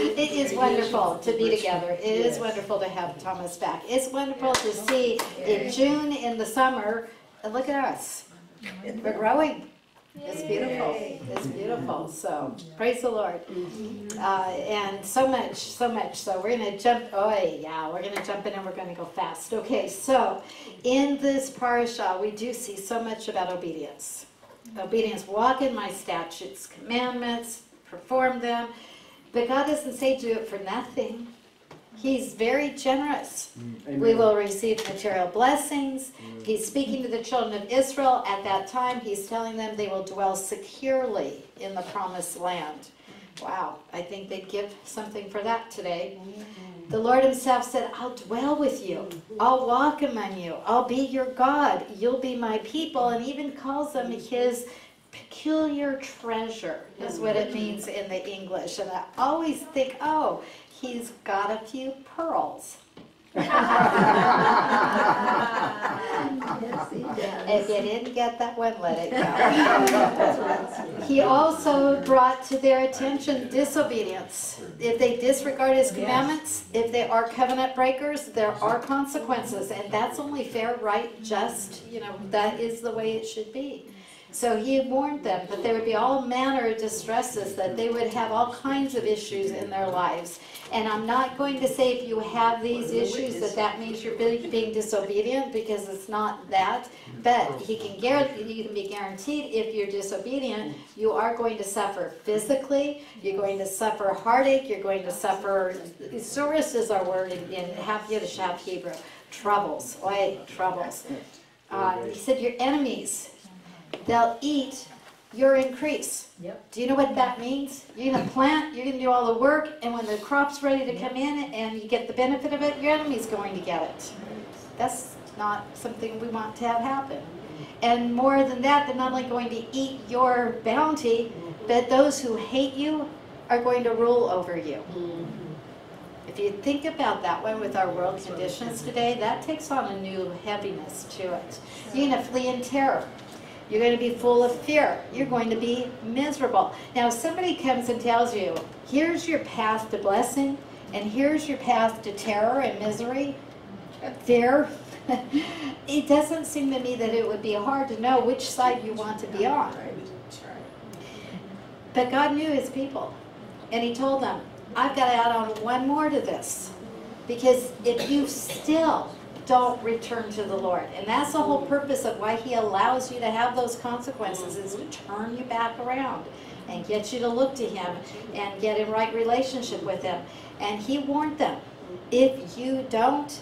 It is wonderful to be together. It is wonderful to have Thomas back. It's wonderful to see in June, in the summer, and look at us. We're growing. It's beautiful. It's beautiful. So praise the Lord. Uh, and so much, so much. So we're gonna jump. Oh yeah, we're gonna jump in and we're gonna go fast. Okay, so in this parasha, we do see so much about obedience. Obedience. Walk in my statutes, commandments, perform them. But God doesn't say do it for nothing. He's very generous. Mm, we will receive material blessings. Mm. He's speaking to the children of Israel at that time. He's telling them they will dwell securely in the promised land. Wow, I think they'd give something for that today. Mm-hmm. The Lord Himself said, I'll dwell with you. Mm-hmm. I'll walk among you. I'll be your God. You'll be my people. And even calls them His peculiar treasure, is what it mm-hmm. means in the English. And I always think, oh, He's got a few pearls. Yes, he does. If you didn't get that one, let it go. He also brought to their attention disobedience. If they disregard his commandments, if they are covenant breakers, there are consequences. And that's only fair, right, just, you know, that is the way it should be. So he had warned them that there would be all manner of distresses, that they would have all kinds of issues in their lives. And I'm not going to say if you have these issues that that means you're being disobedient, because it's not that. But he can guarantee, you can be guaranteed if you're disobedient, you are going to suffer physically, you're going to suffer heartache, you're going to suffer, tsuris is our word in, in half Yiddish, half Hebrew, troubles, oy, troubles. Uh, he said your enemies, they'll eat your increase. Yep. Do you know what that means? You're gonna plant, you're gonna do all the work, and when the crop's ready to come in and you get the benefit of it, your enemy's going to get it. That's not something we want to have happen. And more than that, they're not only going to eat your bounty, but those who hate you are going to rule over you. If you think about that one with our world conditions today, that takes on a new heaviness to it. You're going to flee in terror. You're going to be full of fear. You're going to be miserable. Now, if somebody comes and tells you, here's your path to blessing, and here's your path to terror and misery, fear, it doesn't seem to me that it would be hard to know which side you want to be on. But God knew his people. And he told them, I've got to add on one more to this. Because if you still don't return to the Lord, and that's the whole purpose of why he allows you to have those consequences, is to turn you back around and get you to look to him and get in right relationship with him. And he warned them, if you don't,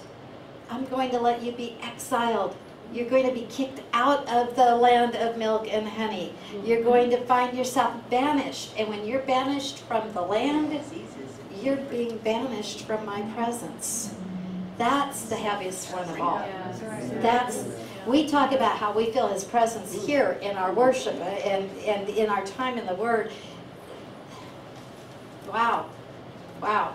I'm going to let you be exiled. You're going to be kicked out of the land of milk and honey. You're going to find yourself banished. And when you're banished from the land, you're being banished from my presence. That's the heaviest one of all. That's, we talk about how we feel his presence here in our worship uh, and, and in our time in the Word. Wow, wow.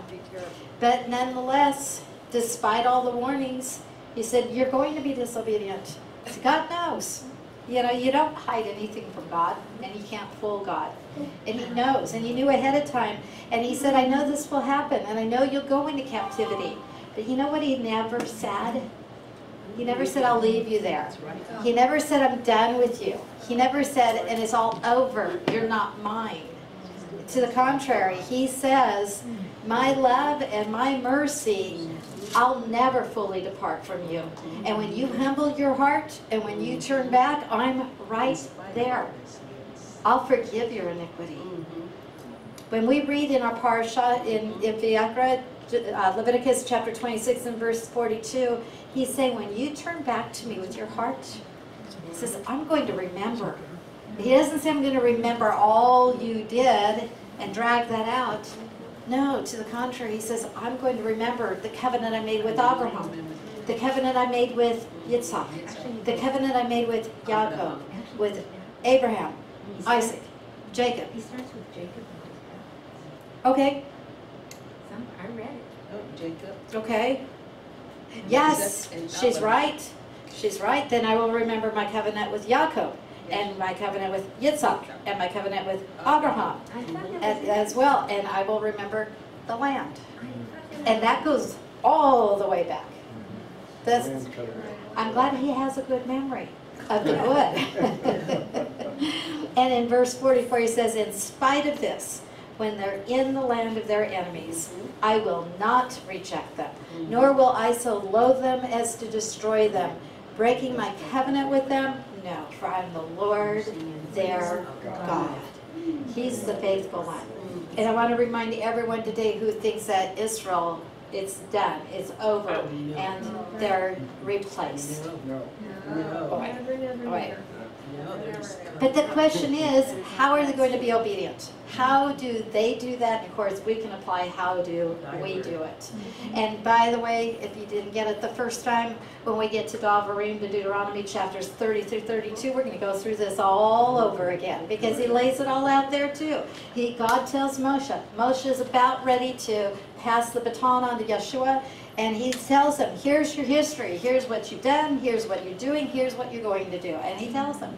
But nonetheless, despite all the warnings, he said, you're going to be disobedient. God knows. You know, you don't hide anything from God, and you can't fool God. And he knows, and he knew ahead of time. And he said, I know this will happen, and I know you'll go into captivity. But you know what he never said? He never said, I'll leave you there. He never said, I'm done with you. He never said, and it's all over. You're not mine. To the contrary, he says, my love and my mercy, I'll never fully depart from you. And when you humble your heart and when you turn back, I'm right there. I'll forgive your iniquity. Mm-hmm. When we read in our parsha in, in Vayikra, uh, Leviticus chapter 26 and verse 42, he's saying, when you turn back to me with your heart, he says, I'm going to remember. He doesn't say I'm going to remember all you did and drag that out. No, to the contrary, he says, I'm going to remember the covenant I made with Abraham, the covenant I made with Yitzhak, the covenant I made with Yaakov, with Abraham, Isaac, Jacob. He starts with Jacob. Okay, Some, I read it. Oh, Jacob. okay. Yes, she's right. She's right. Then I will remember my covenant with Yaakov, and my covenant with Yitzhak, and my covenant with Abraham. I thought as, as well, and I will remember the land. And that goes all the way back. Mm-hmm. This, I'm glad he has a good memory of the good. and in verse 44, he says, In spite of this, when they're in the land of their enemies, mm-hmm. I will not reject them, mm-hmm. nor will I so loathe them as to destroy them. Breaking my covenant with them? No, for I am the Lord their God. He's the faithful one. Mm-hmm. And I want to remind everyone today who thinks that Israel, it's done, it's over, oh, and they're replaced. No, Oh, wait. Never, never, Oh, wait. But the question is, how are they going to be obedient? How do they do that? Of course, we can apply how do we do it. And by the way, if you didn't get it the first time, when we get to Davarim to Deuteronomy chapters 30 through 32, we're going to go through this all over again because he lays it all out there too. He, God tells Moshe, Moshe is about ready to pass the baton on to Yeshua, and he tells him, here's your history, here's what you've done, here's what you're doing, here's what you're going to do. And he tells them,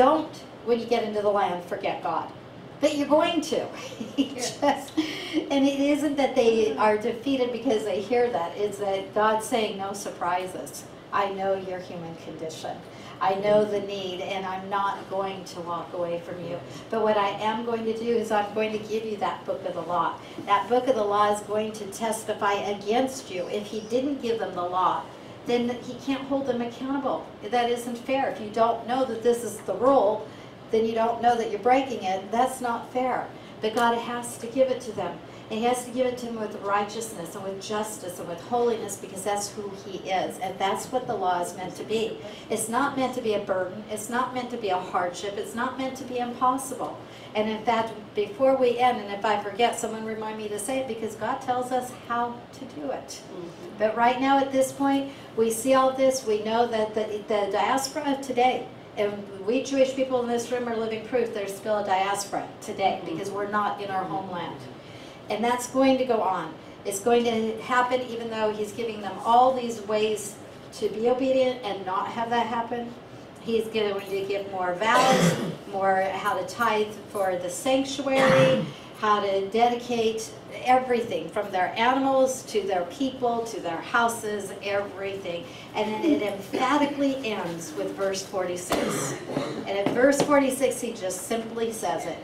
don't, when you get into the land, forget God. But you're going to. Just, and it isn't that they are defeated because they hear that. It's that God's saying, no surprises. I know your human condition. I know the need, and I'm not going to walk away from you. But what I am going to do is I'm going to give you that book of the law. That book of the law is going to testify against you. If he didn't give them the law, then he can't hold them accountable. That isn't fair. If you don't know that this is the rule, then you don't know that you're breaking it. That's not fair. But God has to give it to them. And he has to give it to them with righteousness and with justice and with holiness because that's who he is. And that's what the law is meant to be. It's not meant to be a burden. It's not meant to be a hardship. It's not meant to be impossible. And in fact, before we end, and if I forget, someone remind me to say it because God tells us how to do it. Mm-hmm. But right now, at this point, we see all this. We know that the, the diaspora of today, and we Jewish people in this room are living proof there's still a diaspora today mm-hmm. because we're not in our homeland. And that's going to go on. It's going to happen even though he's giving them all these ways to be obedient and not have that happen. He's going to give more vows, more how to tithe for the sanctuary, how to dedicate everything from their animals to their people to their houses, everything. And then it emphatically ends with verse 46. And at verse 46, he just simply says it.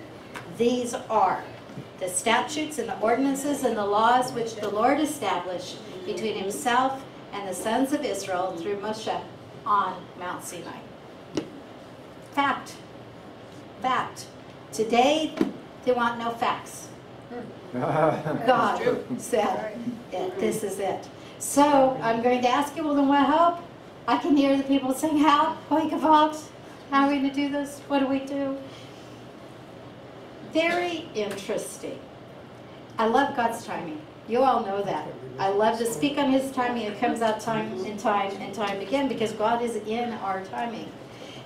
These are the statutes and the ordinances and the laws which the Lord established between himself and the sons of Israel through Moshe on Mount Sinai. Fact. Fact. Today, they want no facts. Hmm. God said, it. this is it. So I'm going to ask you, well, then what hope? I can hear the people saying, how? Wake of Fox? How are we going to do this? What do we do? Very interesting. I love God's timing. You all know that. I love to speak on His timing. It comes out time and time and time again because God is in our timing.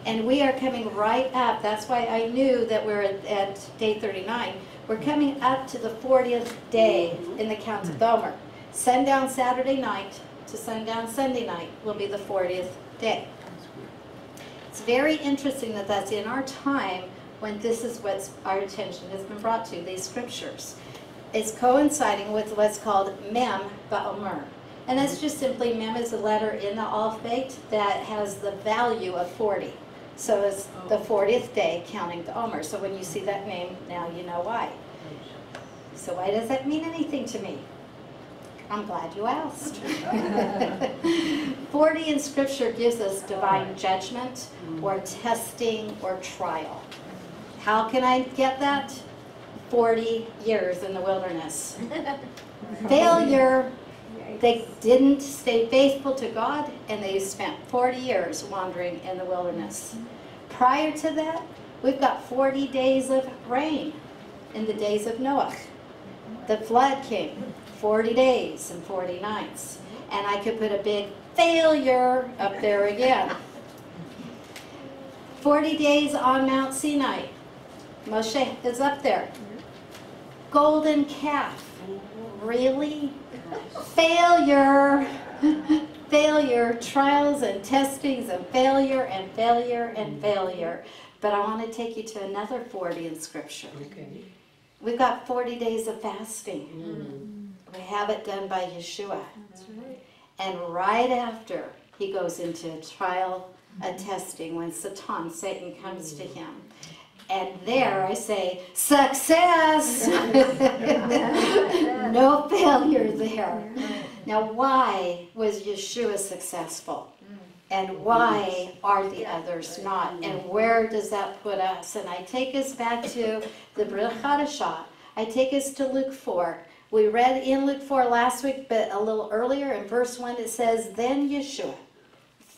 And we are coming right up. That's why I knew that we're at, at day 39. We're coming up to the 40th day in the count of Omer. Sundown Saturday night to sundown Sunday night will be the 40th day. It's very interesting that that's in our time when this is what our attention has been brought to, these scriptures. It's coinciding with what's called Mem Ba'omer. And that's just simply, Mem is a letter in the alphabet that has the value of 40. So it's the 40th day counting the Omer. So when you see that name, now you know why. So why does that mean anything to me? I'm glad you asked. 40 in Scripture gives us divine judgment or testing or trial. How can I get that? 40 years in the wilderness. Failure, they didn't stay faithful to God and they spent 40 years wandering in the wilderness. Prior to that, we've got 40 days of rain in the days of Noah. The flood came, 40 days and 40 nights. And I could put a big failure up there again. 40 days on Mount Sinai. Moshe is up there. Golden calf. Really? Failure. failure. Trials and testings and failure and failure and mm. failure. But I want to take you to another 40 in Scripture. Okay. We've got 40 days of fasting. Mm. Mm. We have it done by Yeshua. That's right. And right after he goes into a trial, a mm-hmm. testing, when Satan, Satan comes to him. And there I say, success! no failure there. Now, why was Yeshua successful? Mm. And why are the others not? And mm. where does that put us? And I take us back to the Brit Hadashah. I take us to Luke 4. We read in Luke 4 last week, but a little earlier in verse 1 it says, Then Yeshua,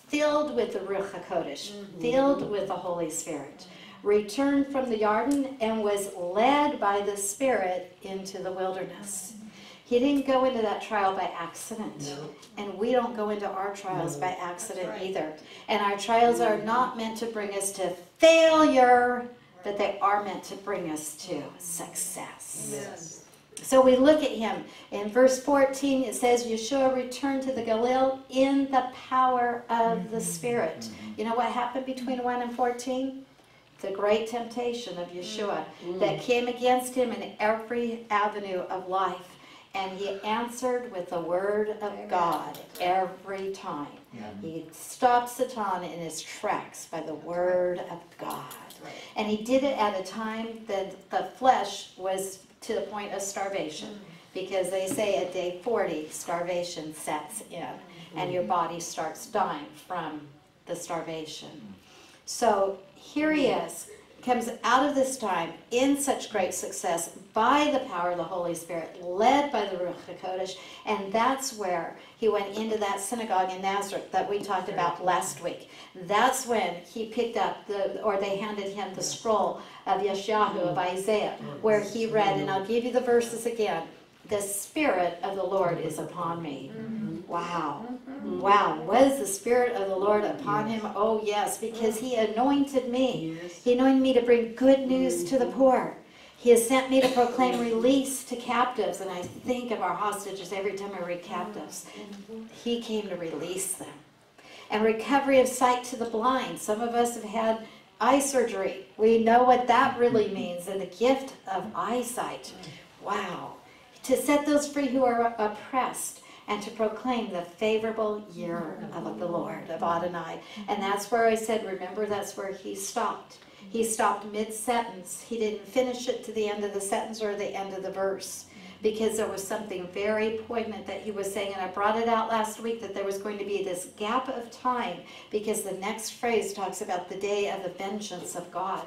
filled with the Ruach HaKodesh, mm-hmm. filled with the Holy Spirit, returned from the Jordan and was led by the Spirit into the wilderness. He didn't go into that trial by accident. And we don't go into our trials by accident either. And our trials are mm-hmm. not meant to bring us to failure, but they are meant to bring us to success. Yes. So we look at him. In verse 14, it says, Yeshua returned to the Galil in the power of the mm-hmm. Spirit. Mm-hmm. You know what happened between 1 and 14? The great temptation of Yeshua that came against him in every avenue of life. And he answered with the word of God every time. He stopped Satan in his tracks by the word of God. And he did it at a time that the flesh was to the point of starvation. Mm. Because they say at day 40, starvation sets in, and your mm. body starts dying from the starvation. Mm. So here he is, comes out of this time in such great success by the power of the Holy Spirit, led by the Ruach HaKodesh, and that's where he went into that synagogue in Nazareth that we talked about last week. That's when he picked up the, or they handed him the scroll of Yeshayahu of mm. Isaiah, mm. where he read, and mm. I'll give you the verses again. The Spirit of the Lord is upon me. Mm-hmm. Wow. Mm-hmm. Wow. Was the Spirit of the Lord upon him? Oh, yes, because he mm. anointed me. He anointed me to bring good news to the mm-hmm. poor. He has sent me to proclaim release to captives, and I think of our hostages every time I read captives. He came to release them. And recovery of sight to the blind. Some of us have had eye surgery. We know what that really means, and the gift of eyesight. Wow. To set those free who are oppressed and to proclaim the favorable year of the Lord, of Adonai. And that's where I said, remember, that's where he stopped. He stopped mid sentence. He didn't finish it to the end of the sentence or the end of the verse because there was something very poignant that he was saying. And I brought it out last week that there was going to be this gap of time because the next phrase talks about the day of the vengeance of God.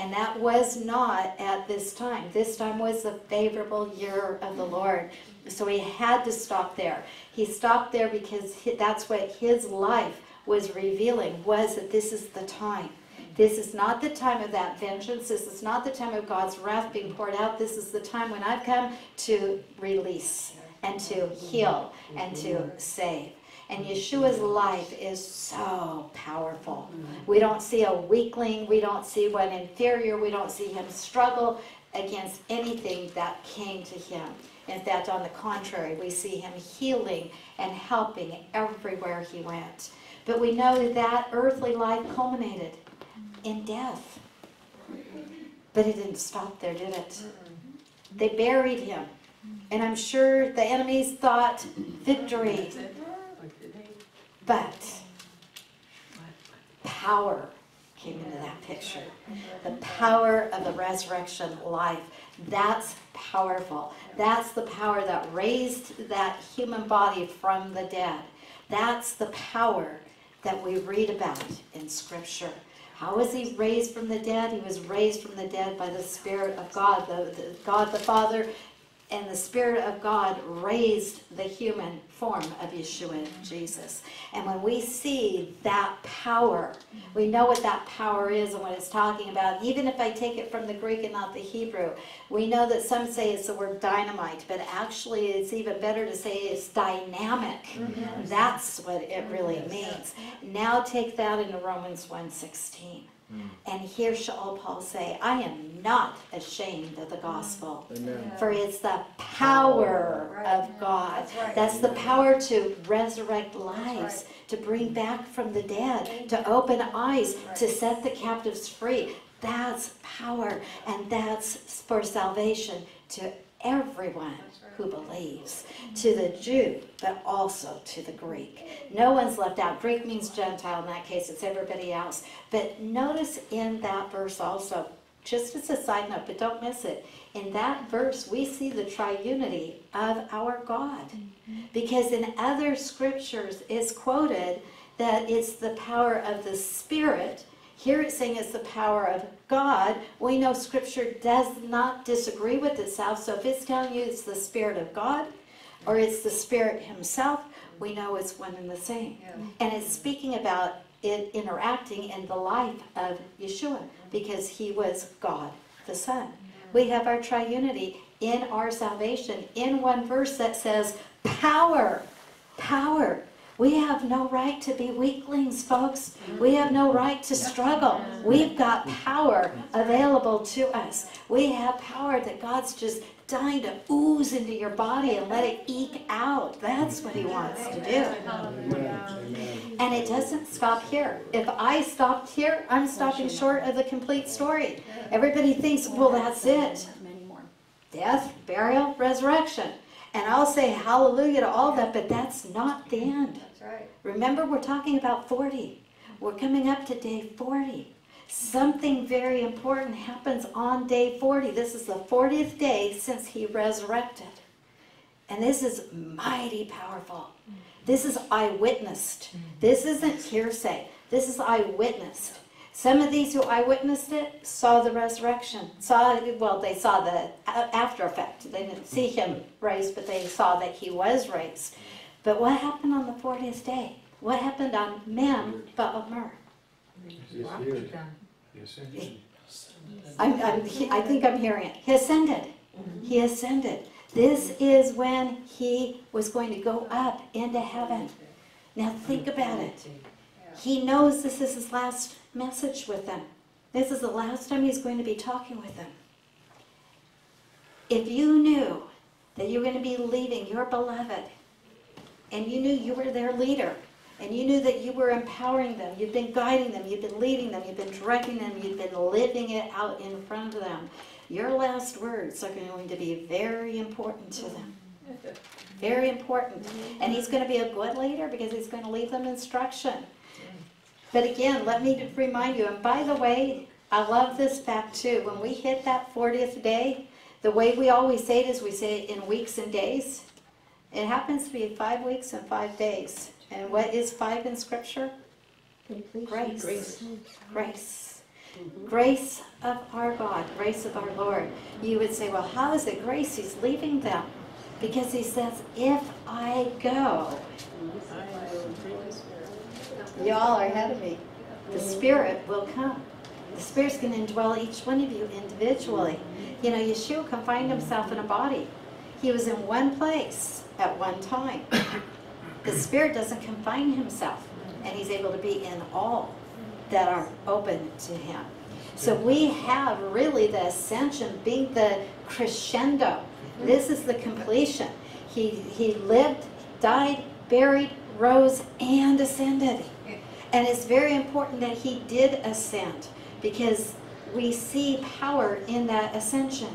And that was not at this time. This time was the favorable year of the Lord. So he had to stop there. He stopped there because that's what his life was revealing was that this is the time. This is not the time of that vengeance. This is not the time of God's wrath being poured out. This is the time when I've come to release and to heal and to save. And Yeshua's life is so powerful. Mm-hmm. We don't see a weakling, we don't see one inferior, we don't see him struggle against anything that came to him. In fact, on the contrary, we see him healing and helping everywhere he went. But we know that that earthly life culminated in death. But it didn't stop there, did it? Mm-hmm. They buried him. And I'm sure the enemies thought victory. But power came into that picture. The power of the resurrection life. That's powerful. That's the power that raised that human body from the dead. That's the power that we read about in Scripture. How was he raised from the dead? He was raised from the dead by the Spirit of God. The, the- God the Father and the Spirit of God raised the human form of Yeshua, Jesus. And when we see that power, we know what that power is and what it's talking about. Even if I take it from the Greek and not the Hebrew, we know that some say it's the word dynamite, but actually it's even better to say it's dynamic. Mm-hmm. That's what it really mm-hmm. means. Now take that into Romans 1.16. Mm. And here shall Paul say, I am not ashamed of the gospel. Mm. Amen. For it's the power of God. That's right. That's the power to resurrect lives, to bring mm. back from the dead, to open eyes, to set the captives free. That's power, and that's for salvation to everyone who believes, to the Jew, but also to the Greek. No one's left out. Greek means Gentile in that case, it's everybody else. But notice in that verse also, just as a side note, but don't miss it, in that verse we see the triunity of our God. Mm-hmm. Because in other scriptures it's quoted that it's the power of the Spirit. Here it's saying it's the power of God. We know scripture does not disagree with itself. So if it's telling you it's the Spirit of God or it's the Spirit Himself, we know it's one and the same. And it's speaking about it interacting in the life of Yeshua because He was God the Son. We have our triunity in our salvation in one verse that says, Power, power. We have no right to be weaklings, folks. We have no right to struggle. We've got power available to us. We have power that God's just dying to ooze into your body and let it eke out. That's what He wants to do. And it doesn't stop here. If I stopped here, I'm stopping short of the complete story. Everybody thinks, well, that's it. Death, burial, resurrection. And I'll say hallelujah to all that, but that's not the end. Right. Remember, we're talking about 40. We're coming up to day 40. Something very important happens on day 40. This is the 40th day since he resurrected. And this is mighty powerful. This is eyewitnessed. This isn't hearsay. This is eyewitnessed. Some of these who eyewitnessed it saw the resurrection. Saw well, they saw the after effect. They didn't see him raised, but they saw that he was raised. But what happened on the 40th day? What happened on Mem Ba'omer? He's Walked here. with them. The. I'm, I'm, he- I think I'm hearing it. He ascended. He ascended. This is when he was going to go up into heaven. Now think about it. He knows this is his last message with them. This is the last time he's going to be talking with them. If you knew that you were going to be leaving your beloved, and you knew you were their leader, and you knew that you were empowering them, you've been guiding them, you've been leading them, you've been directing them, you've been living it out in front of them, your last words are going to be very important to them. Very important. And he's going to be a good leader because he's going to leave them instruction. But again, let me remind you, and by the way, I love this fact too. When we hit that 40th day, the way we always say it is we say it in weeks and days. It happens to be five weeks and five days. And what is five in Scripture? Grace. Grace. Grace. Grace of our God, grace of our Lord. You would say, well, how is it grace? He's leaving them. Because he says, if I go, y'all are ahead of me. The mm-hmm. Spirit will come. The Spirit's going to indwell each one of you individually. You know, Yeshua confined himself in a body. He was in one place at one time. The Spirit doesn't confine himself, and he's able to be in all that are open to him. So we have really the ascension being the crescendo. This is the completion. He, he lived, died, buried, rose, and ascended. And it's very important that he did ascend because we see power in that ascension.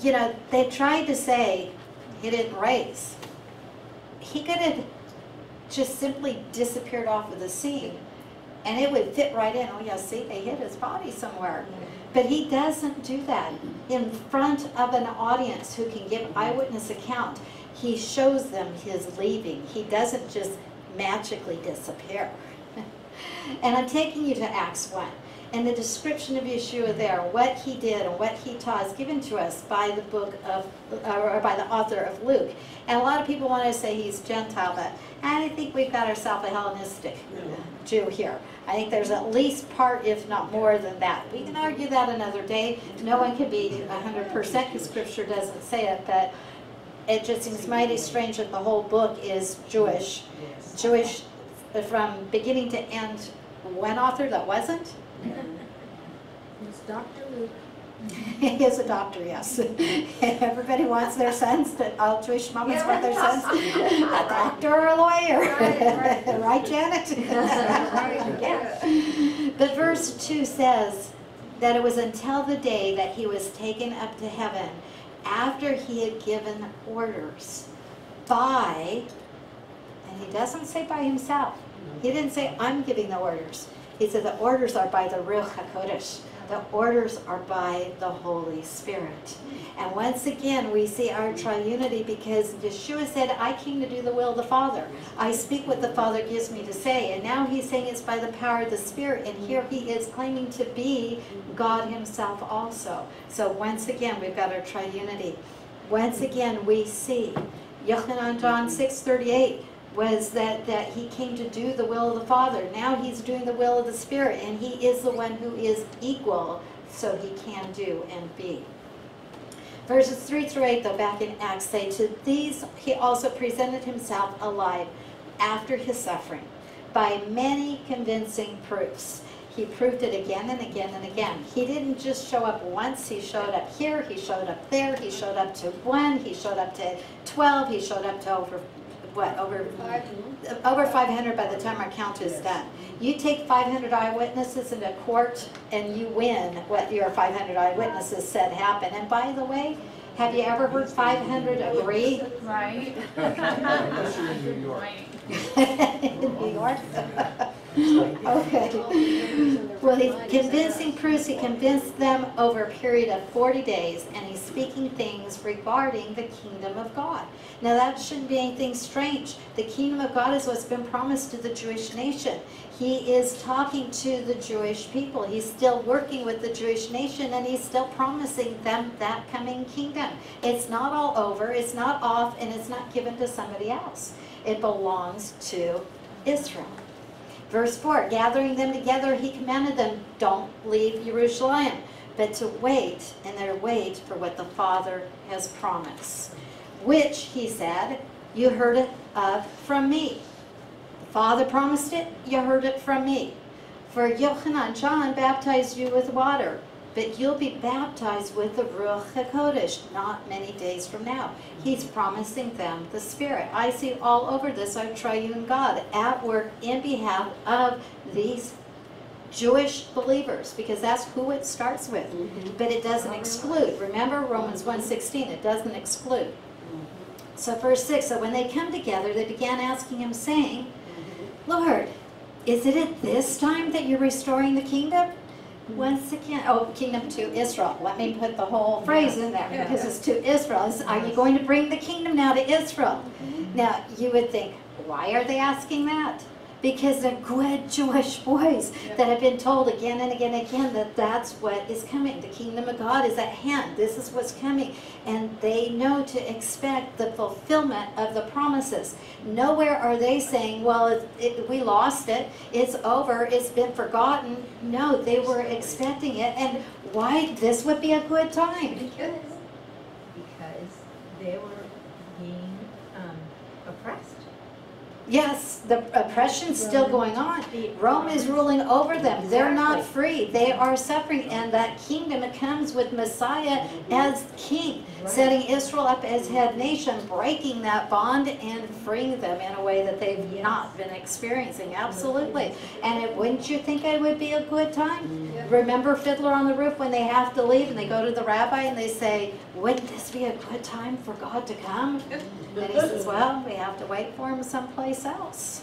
You know, they tried to say he didn't raise. He could have just simply disappeared off of the scene and it would fit right in. Oh, yeah, see, they hid his body somewhere. But he doesn't do that. In front of an audience who can give eyewitness account, he shows them his leaving. He doesn't just magically disappear. and I'm taking you to Acts 1. And the description of Yeshua there, what he did and what he taught is given to us by the book of, or by the author of Luke. And a lot of people want to say he's Gentile, but I think we've got ourselves a Hellenistic Jew here. I think there's at least part, if not more than that. We can argue that another day. No one can be 100% because Scripture doesn't say it, but it just seems mighty strange that the whole book is Jewish. Jewish from beginning to end. One author that wasn't? It's Dr. Luke. he is a doctor, yes. Everybody wants their sons, that all Jewish mamas Yeah. want their sons, a doctor or a lawyer. Right, right. Right, Janet? Yeah. But verse 2 says that it was until the day that he was taken up to heaven after he had given orders by, and he doesn't say by himself. He didn't say, I'm giving the orders. He said the orders are by the Ruach HaKodesh. The orders are by the Holy Spirit. And once again, we see our triunity because Yeshua said, I came to do the will of the Father. I speak what the Father gives me to say. And now he's saying it's by the power of the Spirit. And here he is claiming to be God himself also. So once again, we've got our triunity. Once again, we see Yochanan John 6:38 was that, that he came to do the will of the Father. Now he's doing the will of the Spirit, and he is the one who is equal, so he can do and be. Verses 3 through 8, though, back in Acts, say, To these he also presented himself alive after his suffering by many convincing proofs. He proved it again and again and again. He didn't just show up once, he showed up here, he showed up there, he showed up to one, he showed up to 12, he showed up to over, what, over over 500 by the time our count is done. You take 500 eyewitnesses into court and you win what your 500 eyewitnesses said happened. And by the way, have you ever heard 500 agree Right. Unless you're in New York. in New York? Okay. Well, he's convincing proofs. He convinced them over a period of 40 days, and he's speaking things regarding the kingdom of God. Now, that shouldn't be anything strange. The kingdom of God is what's been promised to the Jewish nation. He is talking to the Jewish people. He's still working with the Jewish nation, and he's still promising them that coming kingdom. It's not all over, it's not off, and it's not given to somebody else. It belongs to Israel. Verse 4 Gathering them together, he commanded them, Don't leave Jerusalem, but to wait, and their wait for what the Father has promised. Which, he said, you heard it of from me. The Father promised it, you heard it from me. For Yochanan, John baptized you with water, but you'll be baptized with the Ruach HaKodesh not many days from now. He's promising them the Spirit. I see all over this our triune God at work in behalf of these Jewish believers, because that's who it starts with. Mm-hmm. But it doesn't exclude. Remember Romans 1.16, it doesn't exclude. Mm-hmm. So verse 6, so when they come together, they began asking him, saying, mm-hmm. Lord, is it at this time that you're restoring the kingdom? Once again, oh, kingdom to Israel. Let me put the whole phrase in there because it's to Israel. It's, Are you going to bring the kingdom now to Israel? Mm-hmm. Now, you would think, why are they asking that? Because they're good Jewish boys that have been told again and again and again that that's what is coming. The kingdom of God is at hand. This is what's coming. And they know to expect the fulfillment of the promises. Nowhere are they saying, well, it, it, we lost it. It's over. It's been forgotten. No, they were expecting it. And why this would be a good time? Because they were being um, oppressed. Yes, the oppression's still going on. Rome is ruling over them. They're not free. They are suffering. And that kingdom comes with Messiah as king, setting Israel up as head nation, breaking that bond and freeing them in a way that they've not been experiencing. Absolutely. And it, wouldn't you think it would be a good time? Remember Fiddler on the Roof when they have to leave and they go to the rabbi and they say, wouldn't this be a good time for God to come? And he says, well, we have to wait for him someplace else.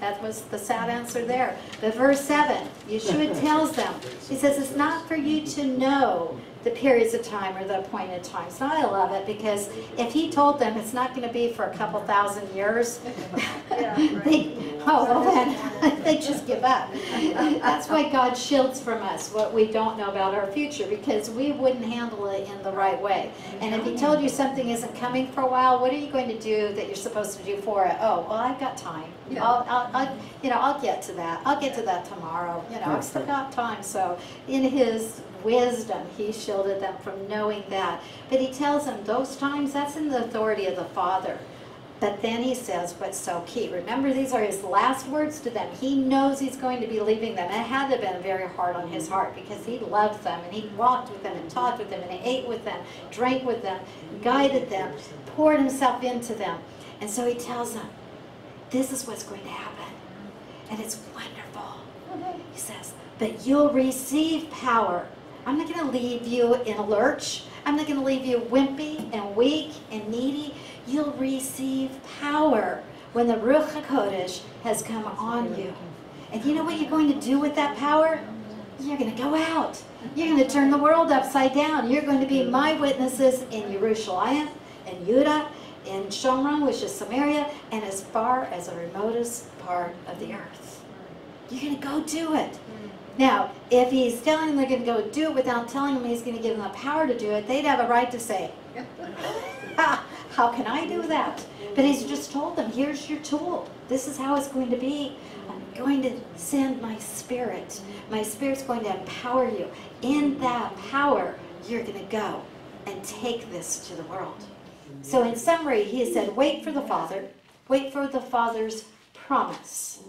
That was the sad answer there. But verse 7, Yeshua tells them, he says, it's not for you to know the periods of time or the appointed times. Now, I love it because if he told them it's not going to be for a couple thousand years, they, oh, well then, they just give up. That's why God shields from us what we don't know about our future because we wouldn't handle it in the right way. And if he told you something isn't coming for a while, what are you going to do that you're supposed to do for it? Oh, well, I've got time. I'll, I'll, I'll, you know, I'll get to that. I'll get to that tomorrow. You know, I've still got time. So in his wisdom, he shielded them from knowing that. But he tells them those times, that's in the authority of the Father. But then he says what's so key. Remember, these are his last words to them. He knows he's going to be leaving them. It had to have been very hard on his heart because he loved them and he walked with them and talked with them and ate with them, drank with them, guided them, poured himself into them. And so he tells them, this is what's going to happen. And it's wonderful. He says, but you'll receive power. I'm not going to leave you in a lurch. I'm not going to leave you wimpy and weak and needy. You'll receive power when the Ruach HaKodesh has come on you. And you know what you're going to do with that power? You're going to go out. You're going to turn the world upside down. You're going to be my witnesses in Jerusalem, in Judah, in Shomron, which is Samaria, and as far as the remotest part of the earth. You're going to go do it. Now, if he's telling them they're going to go do it without telling them he's going to give them the power to do it, they'd have a right to say, How can I do that? But he's just told them, here's your tool. This is how it's going to be. I'm going to send my spirit. My spirit's going to empower you. In that power, you're going to go and take this to the world. So, in summary, he has said, wait for the Father, wait for the Father's promise.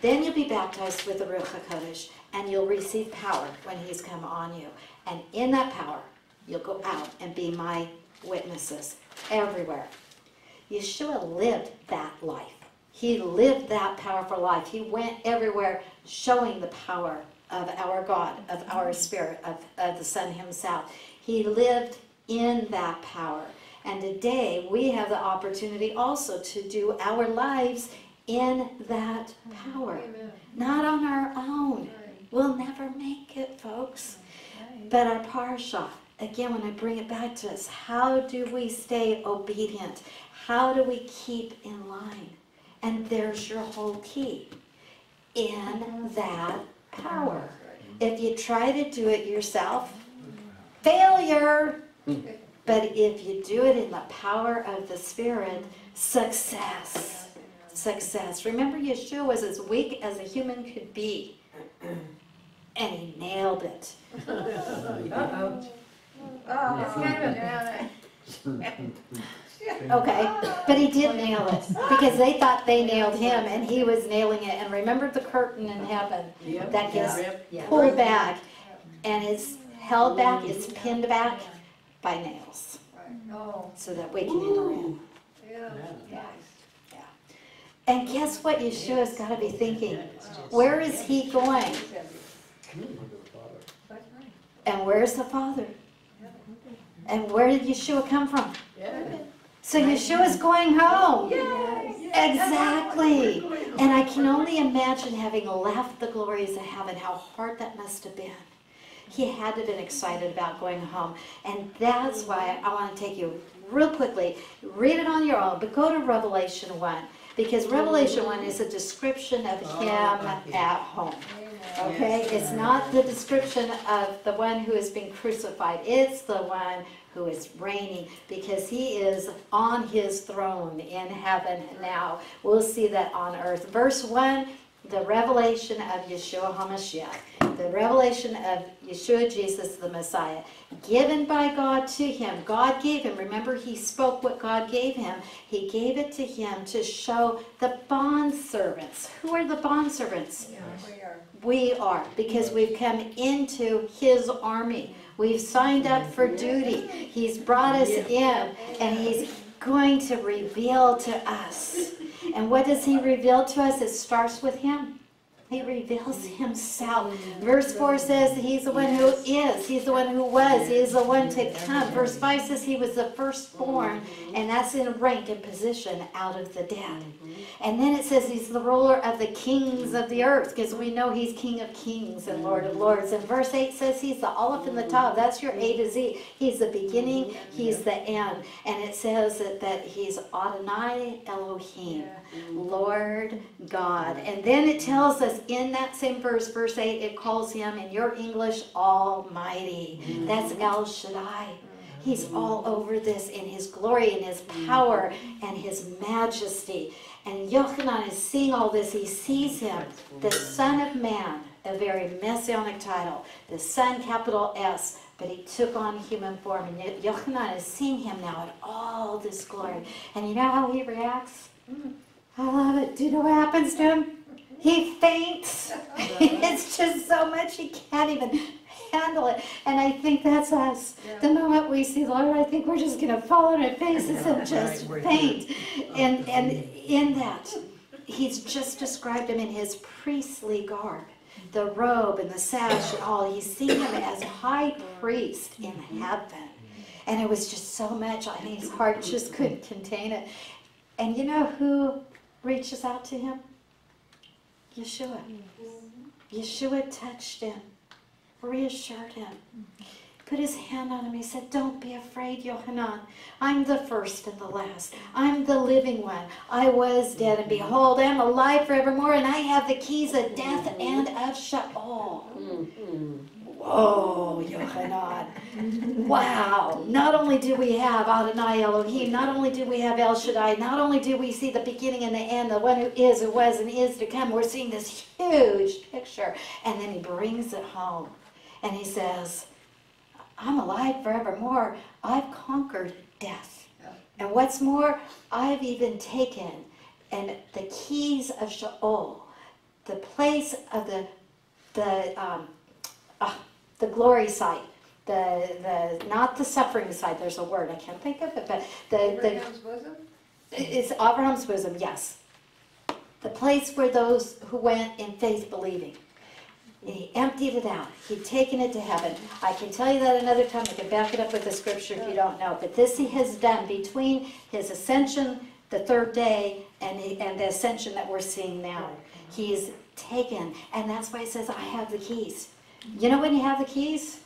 Then you'll be baptized with the Ruach HaKodesh, and you'll receive power when He's come on you. And in that power, you'll go out and be my witnesses everywhere. Yeshua lived that life. He lived that powerful life. He went everywhere showing the power of our God, of our Spirit, of, of the Son Himself. He lived in that power. And today we have the opportunity also to do our lives in that power. Not on our own. We'll never make it, folks. But our parsha, again, when I bring it back to us, how do we stay obedient? How do we keep in line? And there's your whole key in that power. If you try to do it yourself, failure. But if you do it in the power of the Spirit, success. Success. Remember, Yeshua was as weak as a human could be, and he nailed it. Uh-oh. Okay, but he did nail it because they thought they nailed him and he was nailing it. And remember the curtain in heaven that gets Yeah. pulled back and is held back, is pinned back by nails Oh, so that we can enter in. yeah. Yeah. Yeah. And guess what Yeshua's got to be thinking? Where is he going? And where's the Father? And where did Yeshua come from? So Yeshua's going home. Exactly. And I can only imagine having left the glories of heaven, how hard that must have been. He had to have been excited about going home. And that's why I want to take you real quickly, read it on your own, but go to Revelation 1. Because Revelation 1 is a description of oh, him at home. Okay? It's not the description of the one who is being crucified. It's the one who is reigning because he is on his throne in heaven now. We'll see that on earth. Verse 1 the revelation of Yeshua HaMashiach, the revelation of Yeshua Jesus the Messiah, given by God to him. God gave him, remember, he spoke what God gave him. He gave it to him to show the bond servants. Who are the bond servants? We are. We are, because we've come into his army. We've signed up for duty. He's brought us in, and he's going to reveal to us. And what does he reveal to us? It starts with him. He reveals himself. Verse 4 says he's the one who is, he's the one who was, he is the one to come. Verse 5 says he was the firstborn, and that's in rank and position out of the dead. And then it says he's the ruler of the kings of the earth, because we know he's King of kings and Lord of lords. And verse 8 says he's the Aleph and the Tav. That's your A to Z. He's the beginning, he's the end. And it says that, that he's Adonai Elohim, Lord God. And then it tells us in that same verse, verse 8, it calls him in your English Almighty. Mm-hmm. That's El Shaddai. Mm-hmm. He's all over this in his glory and his mm-hmm. power and his majesty. And Yochanan is seeing all this. He sees him, the Son of Man, a very messianic title, the Son, capital S, but he took on human form. And Yochanan is seeing him now in all this glory. And you know how he reacts? I love it. Do you know what happens to him? He faints. it's just so much he can't even handle it. And I think that's us. The moment we see the Lord, I think we're just going to fall on our faces and just faint. And, and in that, he's just described him in his priestly garb. the robe and the sash and all. He's seen him as high priest in heaven. And it was just so much. I mean, his heart just couldn't contain it. And you know who reaches out to him? Yeshua. Yeshua touched him, reassured him, put his hand on him. He said, Don't be afraid, Yohanan. I'm the first and the last. I'm the living one. I was dead, and behold, I'm alive forevermore, and I have the keys of death and of Sheol. Mm-hmm. Whoa, Yohanan. Wow. Not only do we have Adonai Elohim, not only do we have El Shaddai, not only do we see the beginning and the end, the one who is, who was, and is to come, we're seeing this huge picture. And then he brings it home. And he says, I'm alive forevermore. I've conquered death. And what's more, I've even taken and the keys of Sheol, the place of the the um, ah, the glory side, the the not the suffering side. There's a word I can't think of it, but the the Abraham's bosom? it's Abraham's bosom. Yes, the place where those who went in faith believing. And he emptied it out. He'd taken it to heaven. I can tell you that another time. I can back it up with the scripture if you don't know. But this he has done between his ascension, the third day, and the, and the ascension that we're seeing now. He's taken, and that's why he says, "I have the keys." You know when you have the keys,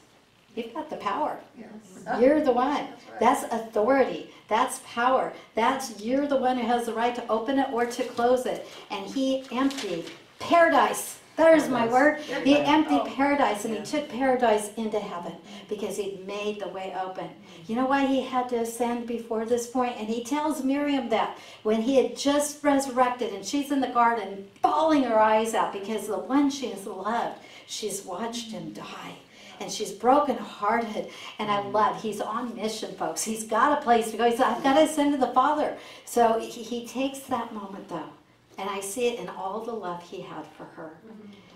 you've got the power. Yes. You're the one. right. That's authority. That's power. That's you're the one who has the right to open it or to close it. And he emptied paradise. There's my word. He emptied paradise and he took paradise into heaven because he'd made the way open. You know why he had to ascend before this point? And he tells Miriam that when he had just resurrected and she's in the garden bawling her eyes out because the one she has loved, she's watched him die and she's brokenhearted. And I love, he's on mission, folks. He's got a place to go. He said, I've got to send to the Father. So he, he takes that moment, though, and I see it in all the love he had for her.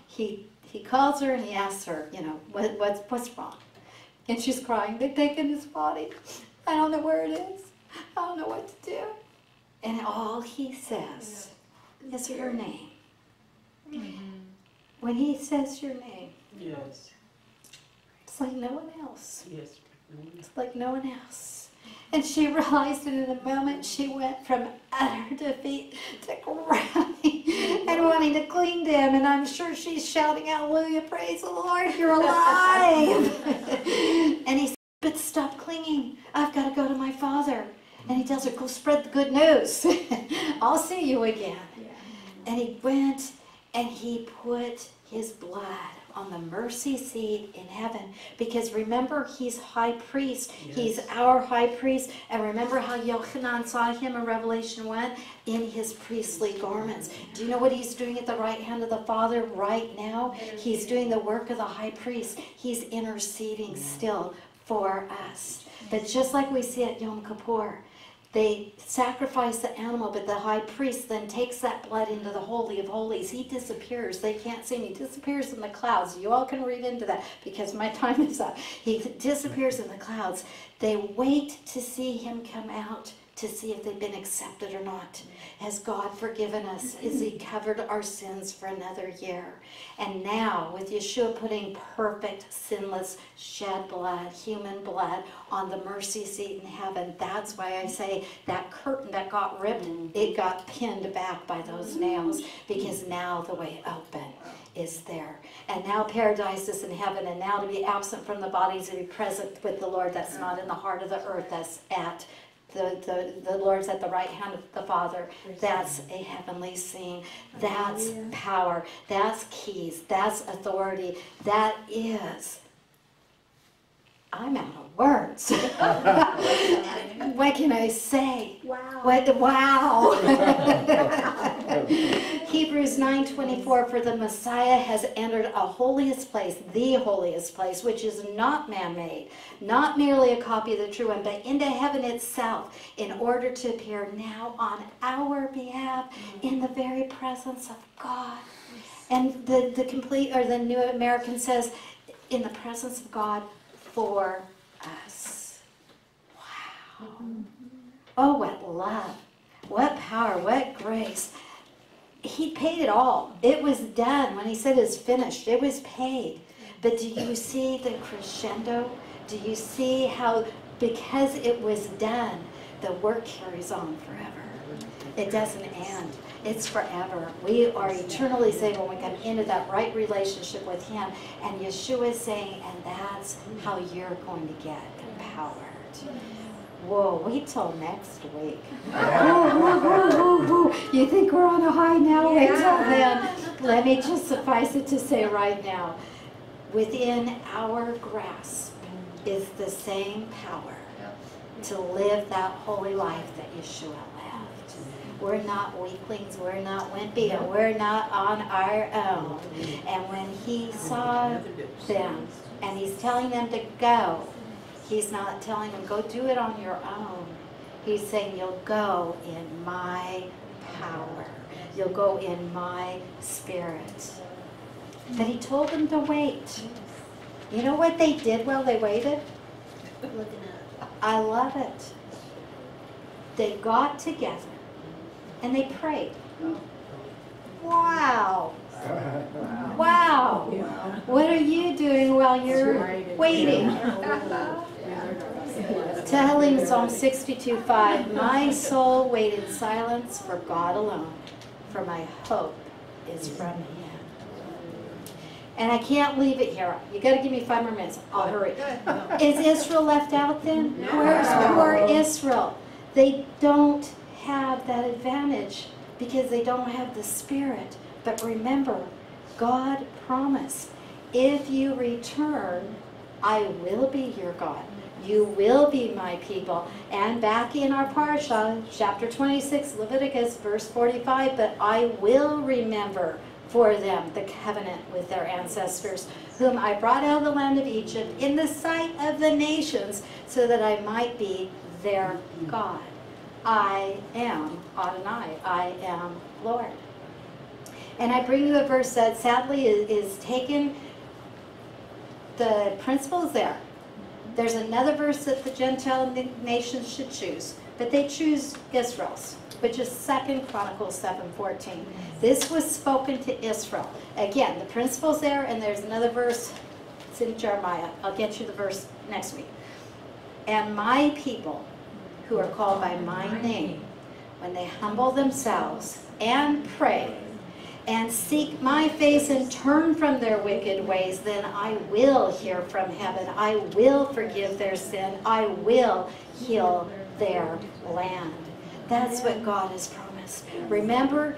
He, he calls her and he asks her, you know, what, what's, what's wrong? And she's crying, they've taken his body. I don't know where it is. I don't know what to do. And all he says is her name. Mm-hmm. When he says your name, Yes, it's like no one else. yes. It's like no one else. And she realized it in a moment. She went from utter defeat to crying and wanting to cling to him. And I'm sure she's shouting, Hallelujah, praise the Lord, you're alive. and he said, But stop clinging. I've got to go to my father. And he tells her, Go spread the good news. I'll see you again. And he went and he put his blood on the mercy seat in heaven. Because remember, he's high priest. He's our high priest. And remember how Yochanan saw him in Revelation 1 in his priestly garments. Do you know what he's doing at the right hand of the Father right now? He's doing the work of the high priest. He's interceding still for us. But just like we see at Yom Kippur, they sacrifice the animal, but the high priest then takes that blood into the Holy of Holies. He disappears. They can't see him. He disappears in the clouds. You all can read into that because my time is up. He disappears in the clouds. They wait to see him come out to see if they've been accepted or not. Has God forgiven us? Is He covered our sins for another year? And now, with Yeshua putting perfect, sinless, shed blood, human blood, on the mercy seat in heaven, that's why I say that curtain that got ripped, it got pinned back by those nails, because now the way open is there. And now paradise is in heaven, and now to be absent from the bodies, to be present with the Lord, that's not in the heart of the earth, that's at the, the, the Lord's at the right hand of the Father. That's a heavenly scene. That's power. That's keys. That's authority. That is. I'm out of words. what can I say? Wow. What? Wow. Hebrews 9:24 for the Messiah has entered a holiest place, the holiest place, which is not man-made, not merely a copy of the true one, but into heaven itself, in order to appear now on our behalf in the very presence of God. And the, the complete or the New American says, in the presence of God for us. Wow. Mm-hmm. Oh, what love, what power, what grace. He paid it all. It was done. When he said it's finished, it was paid. But do you see the crescendo? Do you see how, because it was done, the work carries on forever? It doesn't end. It's forever. We are eternally saved when we come into that right relationship with Him. And Yeshua is saying, and that's how you're going to get empowered. Whoa, wait till next week. Ooh, ooh, ooh, ooh, ooh. You think we're on a high now? Wait till then. Let me just suffice it to say right now, within our grasp is the same power to live that holy life that Yeshua lived. We're not weaklings, we're not wimpy, and we're not on our own. And when he saw them, and he's telling them to go, he's not telling them, go do it on your own. He's saying, you'll go in my power. You'll go in my spirit. But he told them to wait. You know what they did while they waited? I love it. They got together and they prayed. Wow. Wow. What are you doing while you're waiting? Tehillim Psalm 62 5, My soul wait in silence for God alone, for my hope is from Him. And I can't leave it here. You got to give me five more minutes. I'll hurry. Is Israel left out then? Where's poor Israel? They don't have that advantage because they don't have the Spirit. But remember, God promised, if you return, I will be your God. You will be my people. And back in our parsha, chapter 26, Leviticus, verse 45, but I will remember for them the covenant with their ancestors, whom I brought out of the land of Egypt in the sight of the nations, so that I might be their God. I am Adonai. I am Lord. And I bring you a verse that sadly is, taken, the principle is there. There's another verse that the Gentile nations should choose, but they choose Israel's, which is Second Chronicles 7:14. This was spoken to Israel. Again, the principle's there, and there's another verse. It's in Jeremiah. I'll get you the verse next week. And my people, who are called by my name, when they humble themselves and pray and seek my face and turn from their wicked ways, then I will hear from heaven. I will forgive their sin. I will heal their land. That's what God has promised. Remember,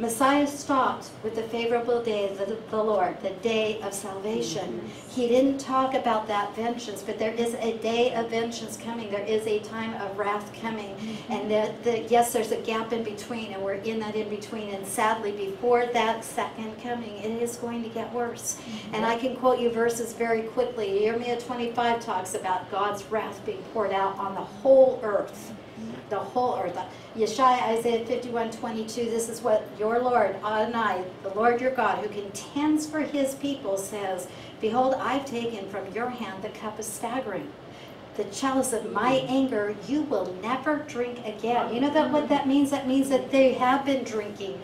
Messiah stopped with the favorable day of the, the Lord, the day of salvation. Mm-hmm. He didn't talk about that vengeance, but there is a day of vengeance coming. There is a time of wrath coming. Mm-hmm. And the, the, yes, there's a gap in between, and we're in that in between. And sadly, before that second coming, it is going to get worse. Mm-hmm. And I can quote you verses very quickly. Jeremiah 25 talks about God's wrath being poured out on the whole earth the whole earth. Yeshaya, Isaiah 51, 22, this is what your Lord, Adonai, the Lord your God, who contends for his people, says, Behold, I've taken from your hand the cup of staggering. The chalice of my anger, you will never drink again. You know that what that means? That means that they have been drinking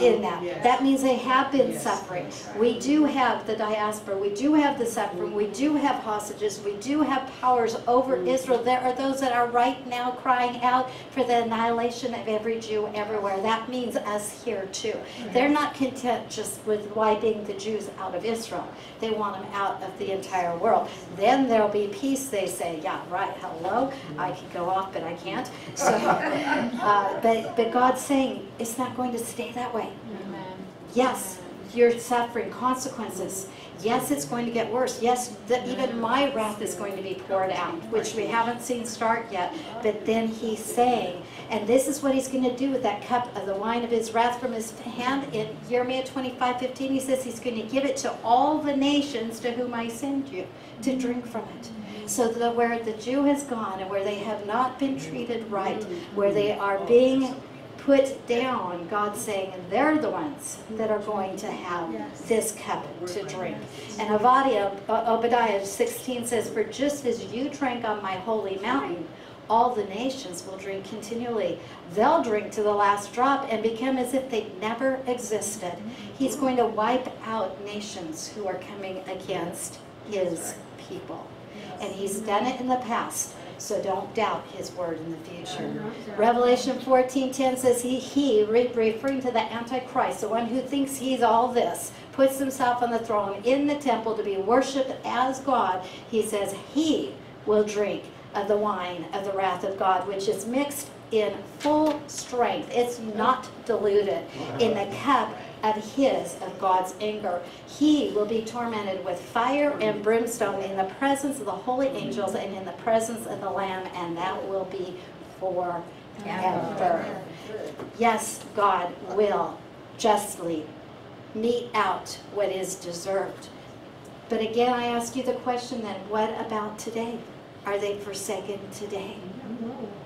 in that. That means they have been suffering. We do have the diaspora. We do have the suffering. We do have hostages. We do have powers over mm. Israel. There are those that are right now crying out for the annihilation of every Jew everywhere. That means us here too. They're not content just with wiping the Jews out of Israel. They want them out of the entire world. Then there'll be peace, they say. Yeah, right. Hello. I could go off, but I can't. So, uh, but, but God's saying it's not going to stay that way. Amen. Yes, you're suffering consequences. Yes, it's going to get worse. Yes, the, even my wrath is going to be poured out, which we haven't seen start yet. But then he's saying, and this is what he's going to do with that cup of the wine of his wrath from his hand. In Jeremiah 25, 15, he says he's going to give it to all the nations to whom I send you to drink from it. So that where the Jew has gone and where they have not been treated right, mm-hmm. where they are oh, being put down, God's saying, they're the ones that are going to have this cup to drink. And Obadiah, Obadiah 16 says, For just as you drank on my holy mountain, all the nations will drink continually. They'll drink to the last drop and become as if they'd never existed. Mm-hmm. He's going to wipe out nations who are coming against his people. And he's done it in the past, so don't doubt his word in the future. Revelation 14:10 says he, he referring to the Antichrist, the one who thinks he's all this, puts himself on the throne in the temple to be worshipped as God. He says he will drink of the wine of the wrath of God, which is mixed in full strength. It's not diluted in the cup of his, of God's anger. He will be tormented with fire and brimstone in the presence of the holy angels and in the presence of the Lamb, and that will be forever. Yes, God will justly mete out what is deserved. But again, I ask you the question then, what about today? Are they forsaken today?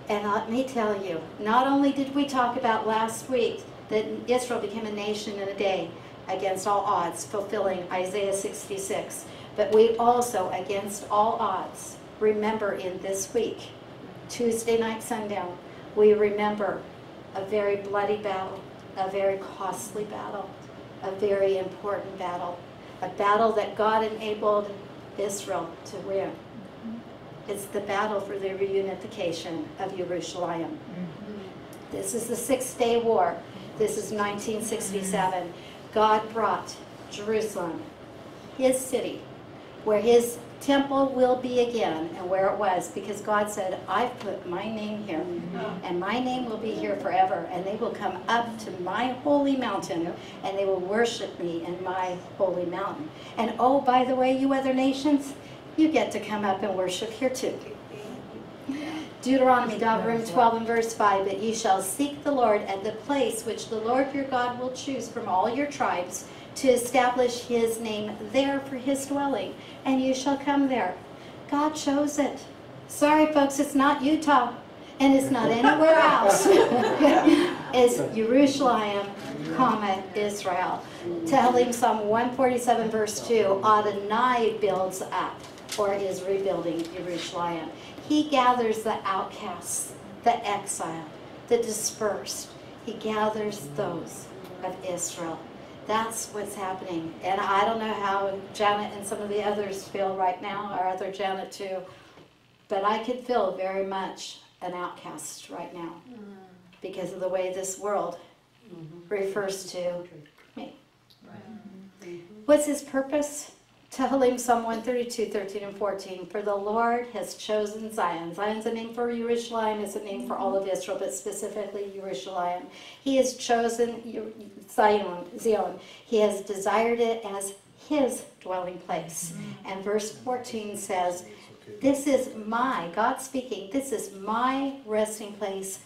And let me tell you, not only did we talk about last week that Israel became a nation in a day against all odds, fulfilling Isaiah 66, but we also, against all odds, remember in this week, Tuesday night sundown, we remember a very bloody battle, a very costly battle, a very important battle, a battle that God enabled Israel to win. Mm-hmm. It's the battle for the reunification of Jerusalem. Mm-hmm. This is the Six Day War. This is 1967. God brought Jerusalem, his city, where his temple will be again and where it was, because God said, I've put my name here, and my name will be here forever, and they will come up to my holy mountain, and they will worship me in my holy mountain. And oh, by the way, you other nations, you get to come up and worship here too. Deuteronomy, Proverbs 12 and verse 5, But ye shall seek the Lord at the place which the Lord your God will choose from all your tribes to establish his name there for his dwelling, and you shall come there. God chose it. Sorry, folks, it's not Utah, and it's not anywhere else. it's Jerusalem, comma, Israel. Tehillim Psalm 147 verse 2, Adonai builds up, or is rebuilding Jerusalem. He gathers the outcasts, the exiled, the dispersed. He gathers those of Israel. That's what's happening. And I don't know how Janet and some of the others feel right now, or other Janet too, but I could feel very much an outcast right now mm. because of the way this world mm-hmm. refers to me. Mm-hmm. What's his purpose? Tehillim Psalm 132, 13 and 14. For the Lord has chosen Zion. Zion's a name for Jerusalem, it's a name for all of Israel, but specifically Jerusalem. He has chosen Zion, Zion. He has desired it as his dwelling place. Mm-hmm. And verse 14 says, This is my, God speaking, this is my resting place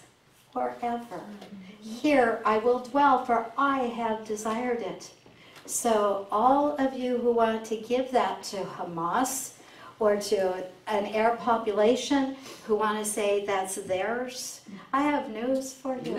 forever. Mm-hmm. Here I will dwell, for I have desired it. So all of you who want to give that to Hamas or to an Arab population who want to say that's theirs, I have news for you.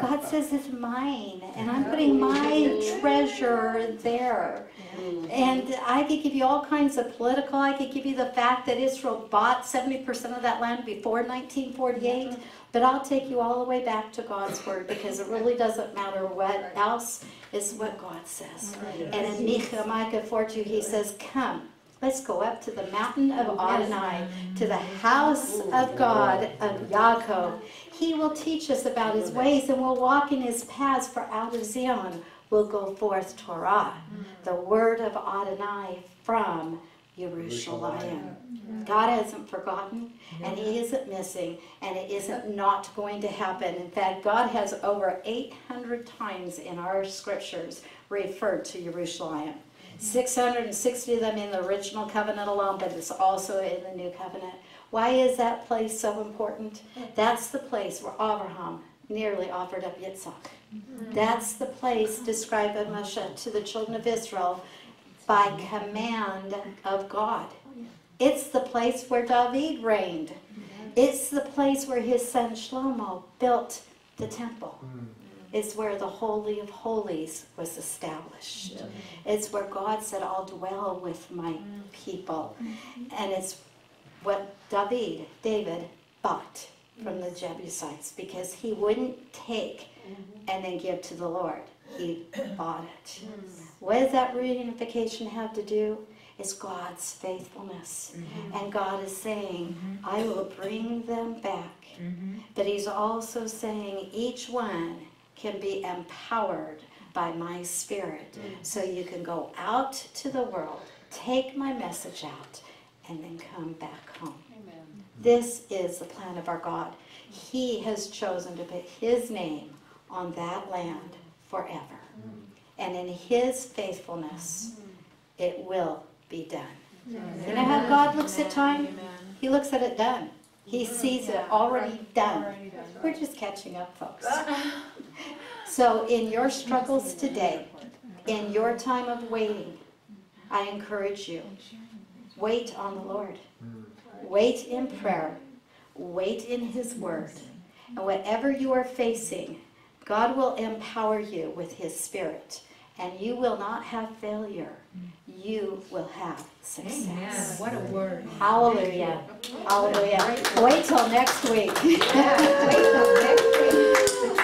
God says it's mine, and I'm putting my treasure there. Mm-hmm. And I could give you all kinds of political, I could give you the fact that Israel bought 70% of that land before 1948, mm-hmm. but I'll take you all the way back to God's word because it really doesn't matter what else, it's what God says. And in Nehemiah 4:2, he says, Come, let's go up to the mountain of Adonai, to the house of God of Yaakov. He will teach us about his ways and we'll walk in his paths, for out of Zion will go forth Torah, mm. the word of Adonai from Jerusalem. God hasn't forgotten, and He isn't missing, and it isn't not going to happen. In fact, God has over 800 times in our scriptures referred to Jerusalem. 660 of them in the original covenant alone, but it's also in the new covenant. Why is that place so important? That's the place where Abraham nearly offered up Yitzhak. Mm-hmm. That's the place described by Moshe to the children of Israel by command of God. Oh, it's the place where David reigned. It's the place where his son Shlomo built the temple. Mm. It's where the Holy of Holies was established. It's where God said, I'll dwell with my mm. people. Mm-hmm. And it's what David, David bought from the Jebusites because he wouldn't take mm-hmm. and then give to the Lord. He bought it. Mm. What does that reunification have to do? It's God's faithfulness. Mm-hmm. And God is saying, mm-hmm. I will bring them back. Mm-hmm. But He's also saying each one can be empowered by my spirit. Mm. So you can go out to the world, take my message out, and then come back home. This is the plan of our God. He has chosen to put His name on that land forever. And in His faithfulness, it will be done. You know how God looks at time? He looks at it done. He sees it already done. We're just catching up, folks. So in your struggles today, in your time of waiting, I encourage you, wait on the Lord. Wait in prayer. Wait in His Word. And whatever you are facing, God will empower you with His Spirit. And you will not have failure. You will have success. What a word. Hallelujah. Hallelujah. Wait till next week. Wait till next week.